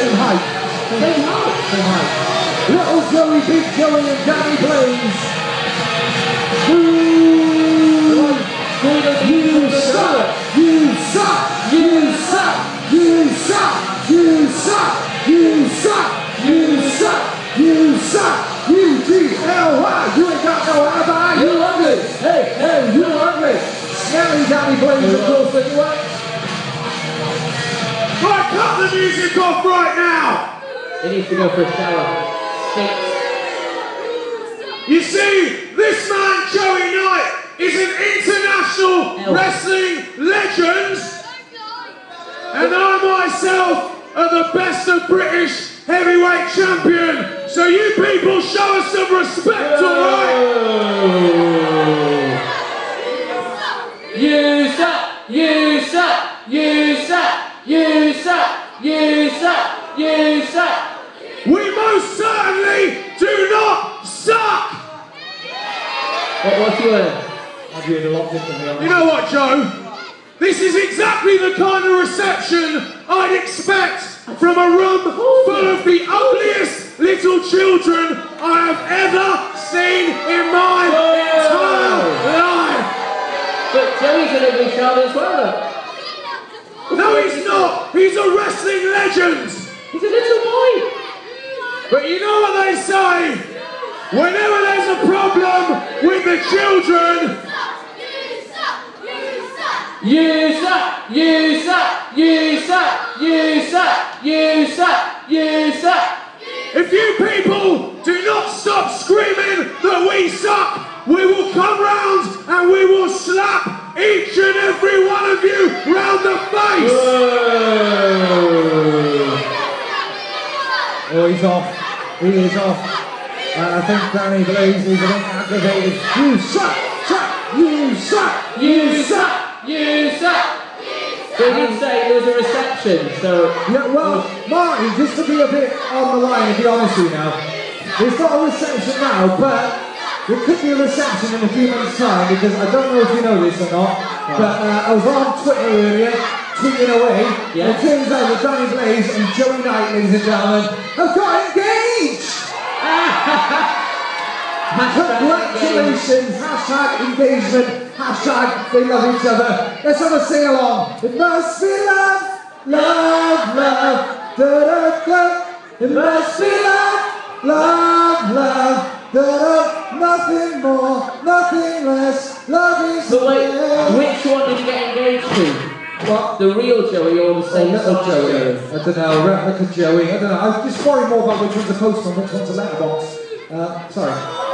same height. Same height. Same height. Little Joey, Big Joey, and Danny Blaze. You suck! You suck! You suck! You suck! You suck! You suck! You suck! You suck! U G L Y. You ain't got no. You ugly. Hey, hey, you ugly. Smelly Danny Blaze, of course, but you. Cut the music off right now! He needs to go for a shower. You see, this man, Joey Knight, is an international Elf. wrestling legend, and I myself are the best of British heavyweight champion. So you people show us some respect, alright? What, word? I've heard a lot differently. You know what, Joe? This is exactly the kind of reception I'd expect from a room full of the ugliest little children I have ever seen in my oh, entire life. But Joey's an ugly child as well. though. No, he's not. He's a wrestling legend. He's a little boy. But you know what they say? Whenever there's a problem with the children, Blaze is a bit aggravated. You suck! Suck! You suck! You suck! You suck! They did say there was a reception, so Yeah, well, Martin, just to be a bit on the line, to be honest with you now, there's not a reception now, but it could be a reception in a few months' time because I don't know if you know this or not, but uh, I was on Twitter earlier, tweeting away, Yeah. and it turns out that Danny Blaze and Joey Knight, ladies and gentlemen, have got engaged! Congratulations! Hashtag engagement. Hashtag they love each other. Let's have a sing along. It must be love, love, love. Da da da. It must be love, love, love. Da da. Nothing more, nothing less. Love is But wait, which one did you get engaged to? What? The real Joey or the Oh, same little size Joey. I don't know, replica Joey. I don't know. I was just worried more about which one's a postman, which one's a letterbox. Uh, sorry.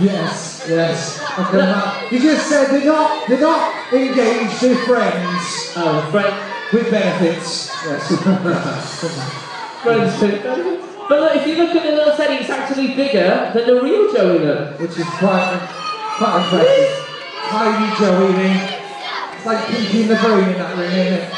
Yes, yes. Okay, you just said they're not, they're not engaged, they're friends Oh, friend, with benefits. Yes. friends too. But look, if you look at the little setting, it's actually bigger than the real Joey. Which is quite, quite impressive. Tiny Joey. It's like Pinky in the Brain in that ring, isn't it?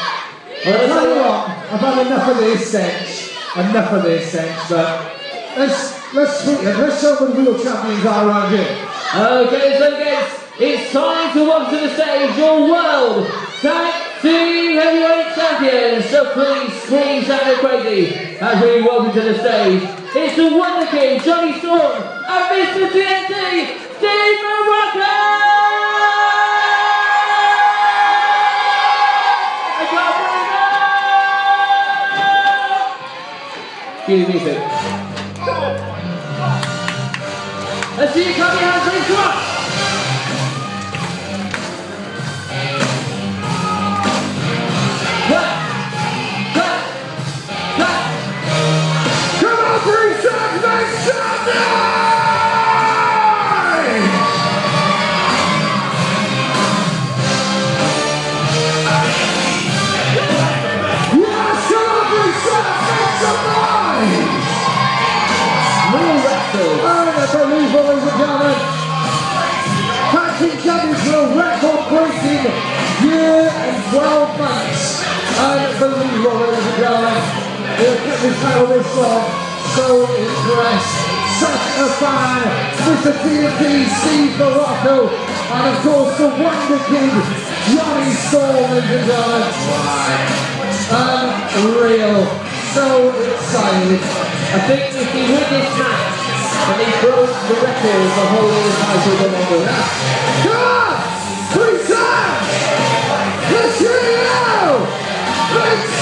Well, I tell you what, I've had enough of this stench. Enough of this stench, but let's, let's. Let's show them the real champions are around here. Okay, so guys, it's time to welcome to the stage your world tag team heavyweight champions. So please scream sound crazy as we welcome to the stage. It's the Wonder King, Johnny Storm, and Mr. TNT, Steve Morocco! I can't believe de caminhada. So impressed. Such a fan. Mr. Steve Morocco. And of course, the Wonder King, Johnny Storm, ladies and gentlemen. Unreal. So excited. I think if he win this match, and he broke the record holding the title the longest. Come on! Three times! Let's hear it out! Make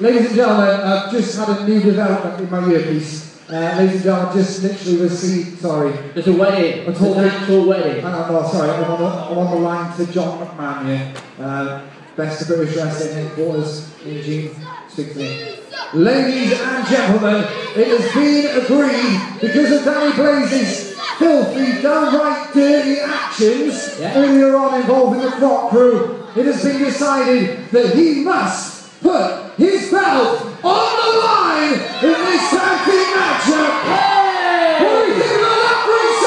Ladies and gentlemen, I've just had a new development in my earpiece. Uh, ladies and gentlemen, just literally received, sorry. There's a wedding. It's told an actual wedding. No, sorry, I'm on, the, I'm on the line to John McMahon here. Uh, best of British Wrestling headquarters in to me. Ladies and gentlemen, it has been agreed because of Danny Blaze's filthy, downright dirty actions Yeah. earlier on involving the Croc crew, it has been decided that he must put his belt on the line in this tag team matchup. What do you think about that, Prince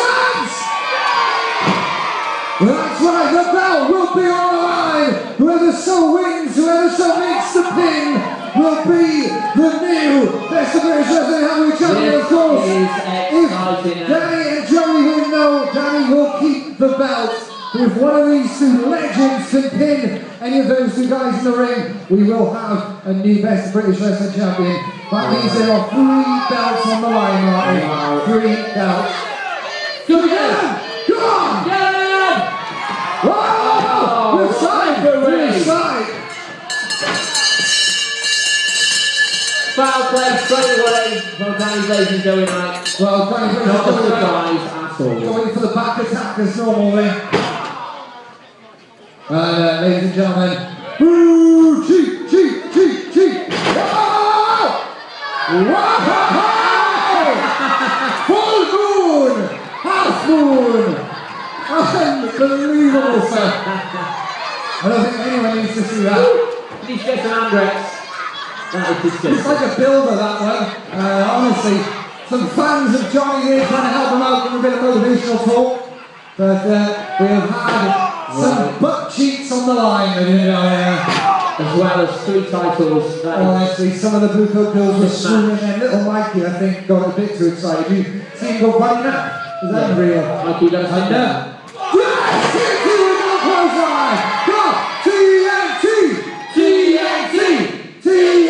That's right, the belt will be on the line. Whoever so wins, whoever so makes the pin, will be the new best of British Wrestling Heavyweight Champion, of course. If. Danny and Joey win, though, Danny will keep the belt. If one of these two legends can pin any of those two guys in the ring, we will have a new best British Wrestling Champion. That means there are three belts on the line, Martin. Three belts. Good Again! Come on! Yeah! Whoa! We're side! We're referee. side! Foul play straight away from Danny Blaze Joey Knight. Well, Danny Blaze is going surprised going for the back attack as normally. And uh, ladies and gentlemen, Ooh, cheat, cheat, cheat, cheat! Wow! Wow! Full moon! Half moon! Unbelievable, sir! I don't think anyone needs to see that. He get some Andrex? It's like a builder, that one. Uh, honestly, some fans of Johnny here trying to help him out with a bit of motivational talk. But uh, we have had some butt cheeks on the line, ladies and gentlemen. As well as three titles. Honestly, oh, some of the Blue Coat Girls were swooning, and little Mikey, I think, got a bit too excited. You see him go bunny now? Is that real? Mikey does I know. TNT with no close eye! Go! TNT! TNT! TNT!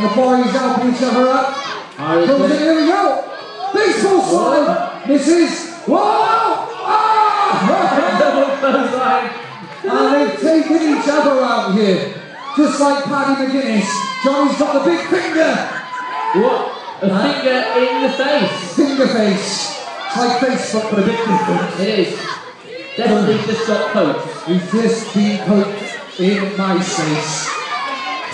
And the boys helping each other up. Comes in, here we go. Baseball slide. This is. Whoa! Ah! And they've taken each other out here. Just like Paddy McGuinness. Johnny's got the big finger. What? A finger in the face. Finger face. It's like Facebook, but a bit different. It is. Definitely just got poked. He's just been poked in my face.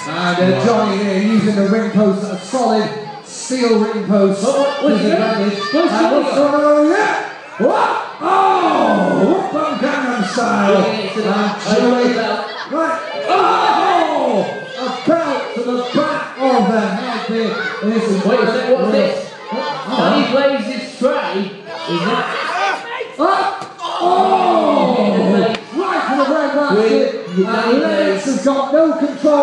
And uh, Johnny here using the ring post, a solid steel ring post. What- what- what's to his he doing? advantage. What's And Johnny what's going on here? What? Oh! Whoop Gangnam style. Bringing it to And the Right. Oh! A belt to the back of the head here. This is Wait a sec, what's this? Oh. Danny Blaze's tray is not. Up! Oh! Right for the red basket. And Lennox has got no control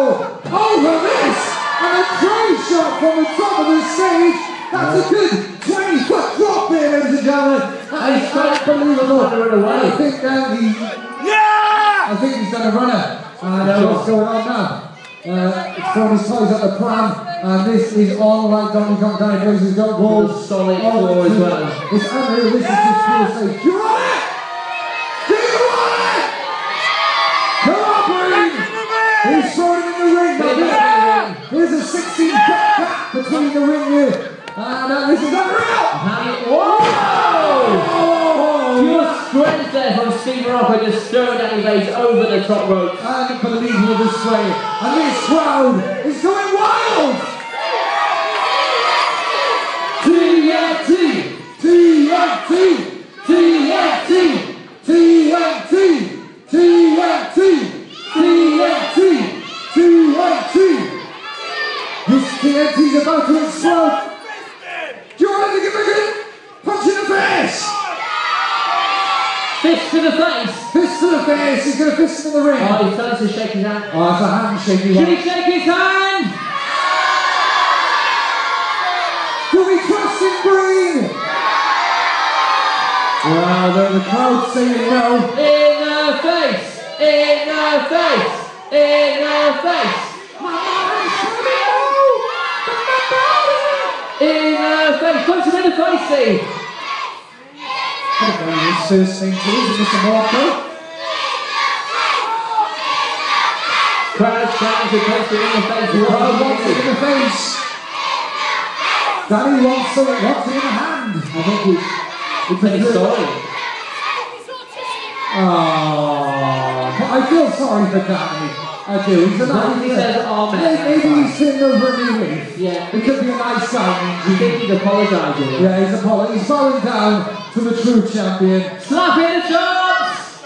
I think he's done a runner. And uh, what's going on now? Uh, his toys at the pram, and this is on like Donkey Kong Danny Blaze has got balls. Solid floor as to- well. It's unreal. This is just pure safe. You want it? Do you want it? Come on, Brean! He's throwing it in the ring. Now, this 16 foot gap between the ring here. And uh, this is unreal. How you, whoa! Steve Morocco just throwing Danny Blaze over the top rope. unbelievable display. And this crowd is going wild. TNT, TNT, TNT, TNT, TNT, TNT, TNT. This TNT is about to explode. Do you want to give a good punch in the face? Fist to the face. Fist to the face. He's going to fist him in the ring. Oh, he's trying to shake his hand. Oh, it's a handshake. you Should he shake his hand? Do we trust in green? Well, the, the crowd saying no. In the face! In the face! In the face! In the face! Punch him in the face, Steve! Is St. Louis, Mr. Marco. Crowd trying to him in the face. Crowd wants it in the face. Danny wants it, wants it in the hand. I think he's pretty sorry. Oh, ah, but I feel sorry for Danny. I do. He's long he says amen, oh, Maybe, maybe he's sitting over new. Yeah. He could be a nice guy. I think he's apologising. Yeah, he's apologizing. He's bowing down to the true champion. Slap in the chops!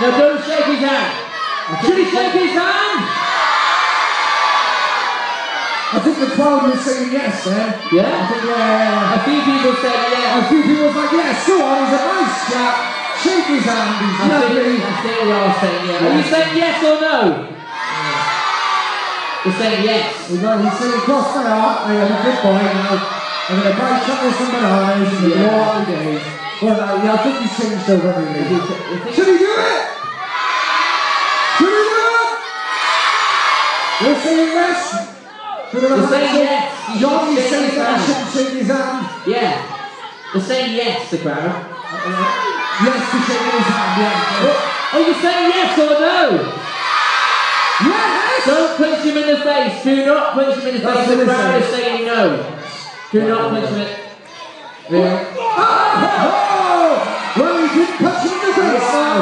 No, don't shake his hand. Should he shake his hand? I think the crowd was saying yes eh? then. I Yeah. think, yeah. A few people said yeah. A few people was like, yes, go on, he's a nice chap. Shake his hand, he's I lovely. think, I think we are saying yeah. Are you saying yes or no? We're saying yes. We're going, he's saying, cross my heart, I am a good boy now. I'm going to buy chocolate some bananas and Yeah. all the days. Well, yeah, I think he's changed over If really. you- if Should he do it? Should he do it? We're saying yes. We're saying yes. John, you that I shouldn't shake his hand. Yeah. They're saying yes, the crowd. Yes, to his hand, yeah. Are you saying yes or no? Yes! Don't punch him in the face. Do not punch him in the face. The crowd is saying no. Do not punch him in. Yeah. Oh! Well, he did punch him in the face, man.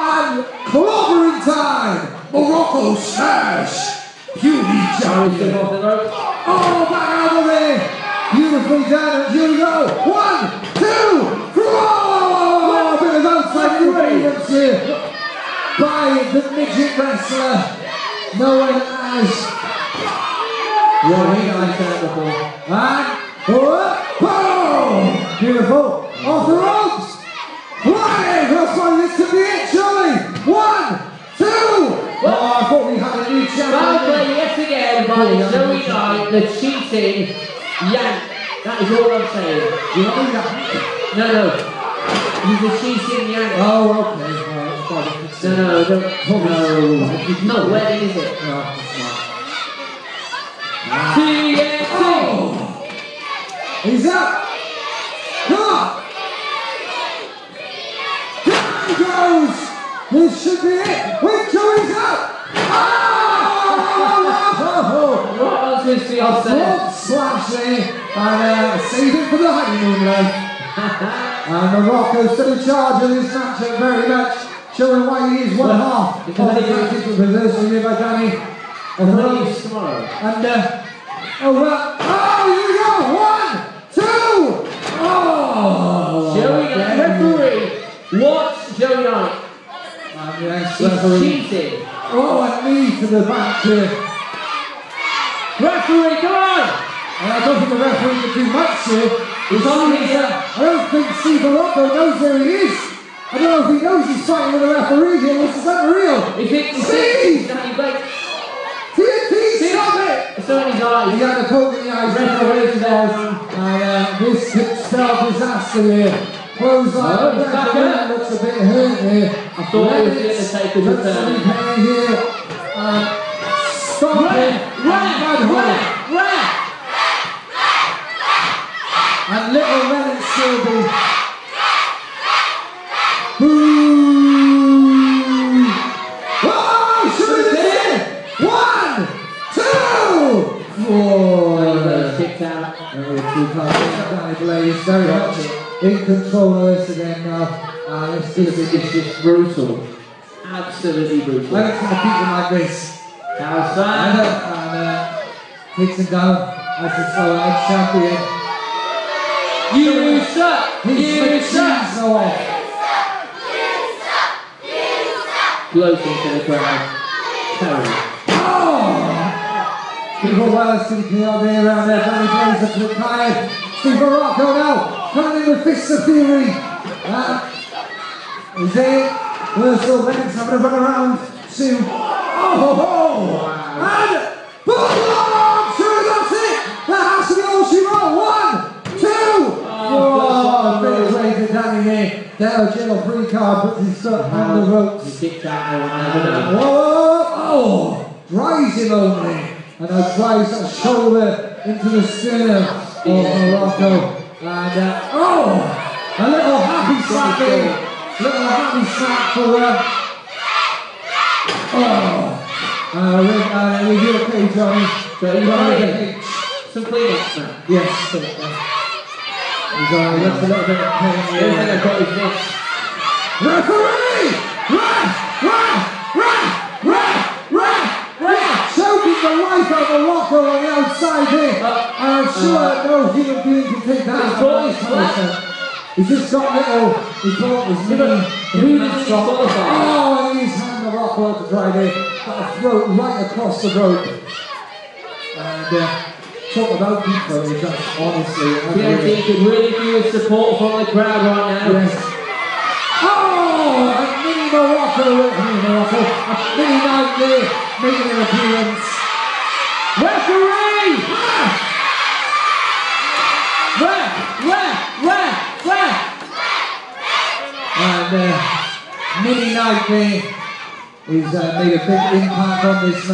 And clobbering time. Morocco smash. Beauty champion. the. Oh, back out of there. Beautifully done. And here we go. One, two, three. Oh, a bit outside here by the midget wrestler known as Yeah, he got that before. And oh! Beautiful. Off the ropes. Flying. Looks like this could be it, surely. One, two. Oh, I thought we had a new champion. play yet again by Joey Knight, the cheating yank. That is all I'm saying. You know that? No, no. He's a cheating yank. Oh, okay. Right, thought No, no, don't. No. No, where is it? No, it's not. TNT! Oh! He's up! On! Down he goes! This should be it! Wait, Joey's up! Oh! Right onto his fiance. Front slash there, and uh, save it for the honeymoon life. and Morocco still in charge of this matchup very much, showing why he is one Well, half of the tactics with reversal here by Danny. And uh, tomorrow. and uh, oh well, oh here we go, one, two, oh! Joey Knight, again. referee, watch Joey Knight. And yes, He's referee. cheating. Oh, and knee to the back here. Referee, come on! And I don't think the referee can do much here. He's on his, uh, I don't think Steve Morocco knows where he is. I don't know if he knows he's fighting with a referee here. This is unreal. He thinks he Steve! thinks Danny Blaze. TNT, stop it! It's on his He eyes. had a poke in the eyes. Referee there. And uh, this could spell disaster here. Close line. He's back up. looks a bit hurt here. I thought it was the Lennox Undertaker's looks return. to here. And stop Run it. it! Run it! One, two, four. In control of this again now. Uh, this is, just brutal. Absolutely brutal. I don't people like this. Outside. And, uh, hits and as the slow champion. You suck! You the suck! cheese off. Gloating to the crowd. Oh! People well thinking out there around there. Danny Blaze up to the tired. Steve Morocco now. In with fists of fury. Uh, is it? Ursula Lennox having a run around to. Oh! oh. And. Boom! Two, that's it! That has to be all she wrote. One! Oh, big way to Danny here. Jill free card puts his foot on the ropes. You kicked out, no one ever. Whoa! Oh! Drives him only. And now drives that shoulder into the sternum of Morocco. And uh, oh! A little happy slap in. Little happy slap for uh, Oh! Uh, Rick, uh, are you okay, Johnny? So you got okay? Some now. Yes. Uh, He's uh, left a little bit of pain The here. thing I've got is this. Referee! Ref! Ref! Ref! Ref! Ref! Ref! Choking the life out of Morocco on the outside here. Uh, and I'm sure no human being can take that. His flat. He's just got little, he thought his Yeah, knee. but who does he shot. qualify? Oh, and he's hand Morocco out to drive in. Got a throat right across the rope. And uh, talk about courage, that's honestly. TNT could really use support from the crowd right now. Yes. Oh, a mini Morocco, mini Morocco, a mini Knight there, making an appearance. Referee! Ref! Ref! Ref! Ref! And uh, mini Knight there is uh, made a big impact on this night.